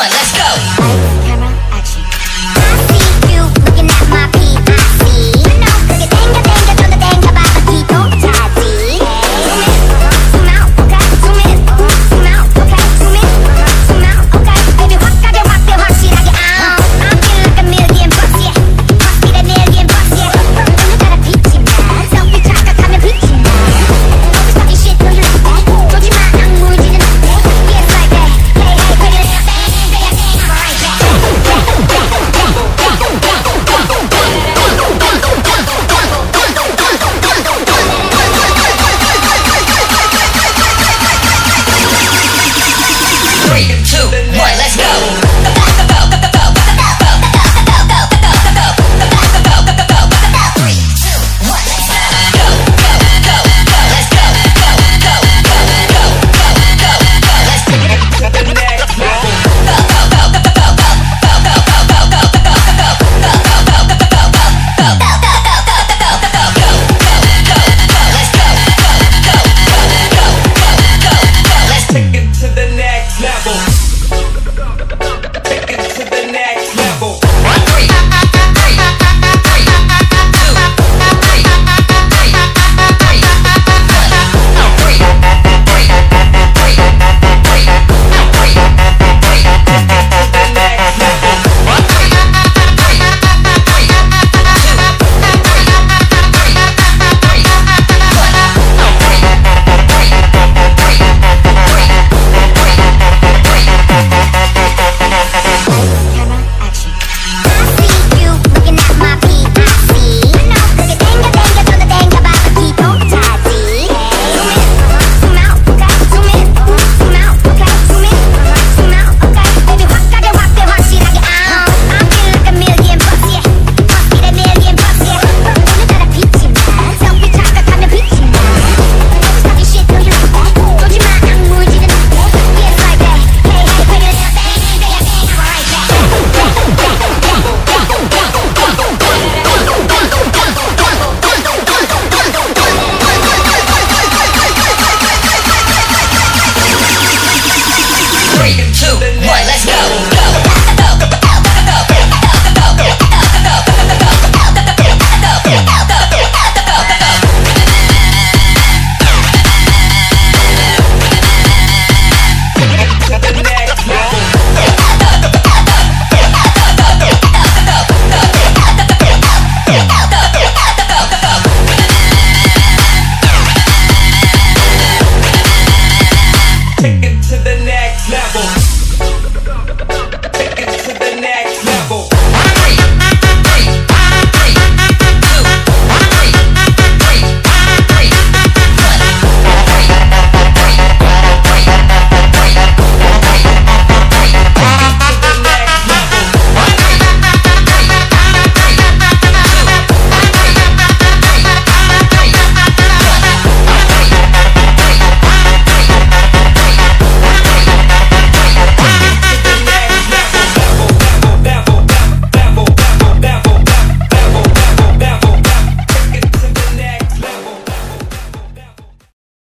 one, let's go.